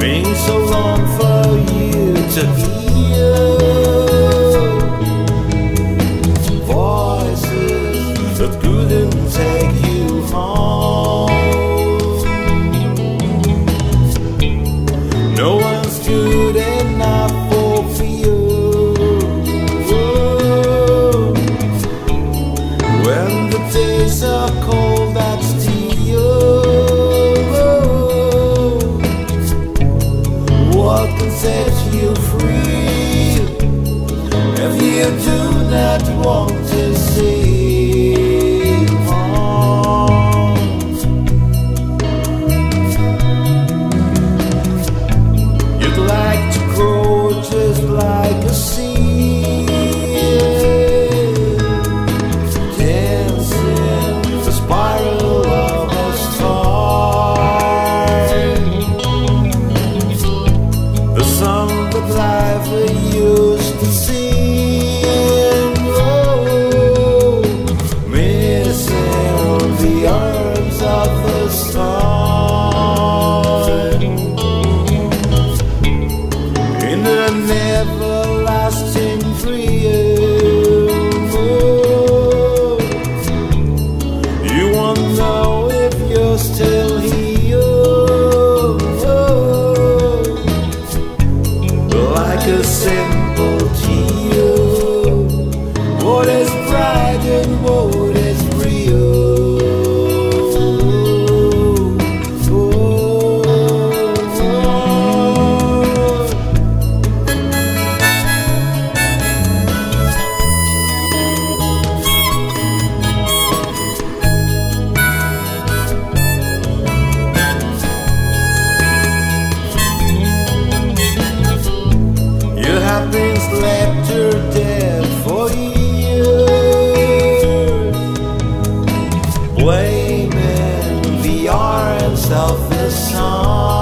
been so long for you to hear Voices that couldn't take you home You do not want to see. You'd like to grow just like a seed, Dancing the spiral of a star. The song that life used to sing. myself this song.